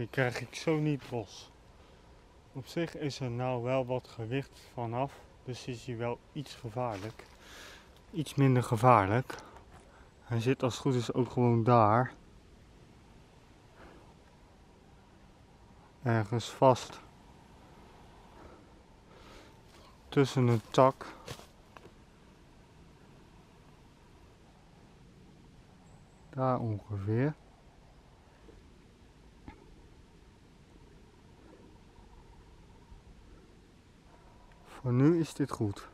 Die krijg ik zo niet los. Op zich is er nou wel wat gewicht vanaf, dus is hij wel iets gevaarlijk. Iets minder gevaarlijk. Hij zit als het goed is ook gewoon daar. Ergens vast. Tussen een tak. Daar ongeveer. Nu is dit goed.